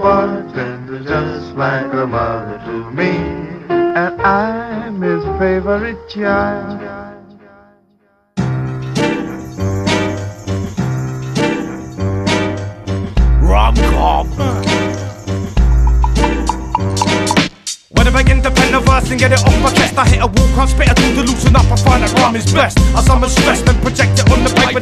bartender just like a mother to me, and I'm his favorite child. And get it off my chest, I hit a wall, can't spit a tool to loosen up. I find that rhyme is best. I summon stress, then project it on the paper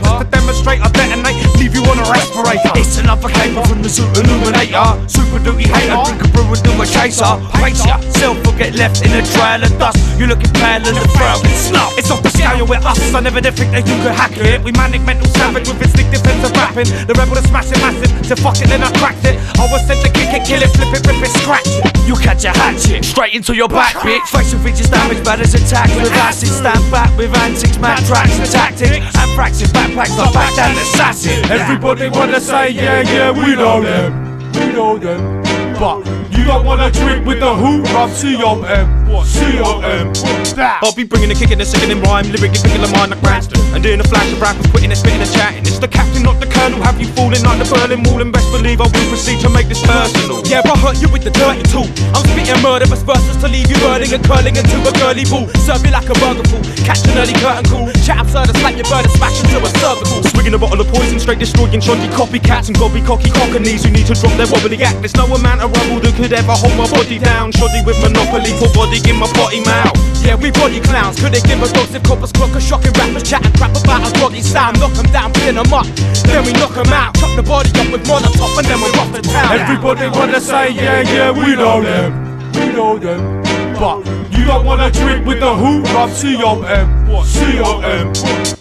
respirator. It's another caper from the suit illuminator. Super duty hater, drink a brew and do a chaser. Pace ya, self will get left in a trail of dust. You looking pale and the frown is snuff. It's off the scale with us. I never did think that you could hack it. We manic mental savage with instinctive sense of rapping. The rebel to smash it massive, so fuck it, then I cracked it. I was sent to kick it, kill it, flip it, rip it, scratch it. You a hatchet straight into your back, bitch. Facial features damaged bad as attacks with acid. Stand back with antics, mad tracks and tactics. And practice backpacks, not back down assassin. Everybody wanna say, yeah, yeah, we know them. We know them. But you don't wanna drink with the who? I'm C-O-M. C-O-M. I'll be bringing the kicking and singing in rhyme, lyrically picking the mind like Branston. And doing a flash of rap and quitting and spitting and chatting. It's the captain, not the colonel. Have you falling like the Berlin Wall? And best believe I will proceed to make this personal. Yeah, I hurt you with the dirty tool. I'm spitting murderous verses to leave you burning and curling into a girly ball. Serve you like a burger fool. Catch an early curtain call. Chat absurd and slap your bird and smash into a cervical. Swigging a bottle of poison, straight destroying shoddy copycats and gobby cocky cockneys who need to drop their wobbly act. There's no amount of rubble that could ever hold my body down. Shoddy with monopoly, full body in my potty mouth. Yeah, we body clowns. Could they give a dose if coppers clock a shocking rappers chatting crap about a body sound? Knock 'em down, pin 'em up. Then we knock 'em out. Chop the body up with monotop and then we're off the town. Everybody wanna say, yeah, yeah, we know them. We know them. But don't wanna drink with the who? I'm C-O-M. C-O-M.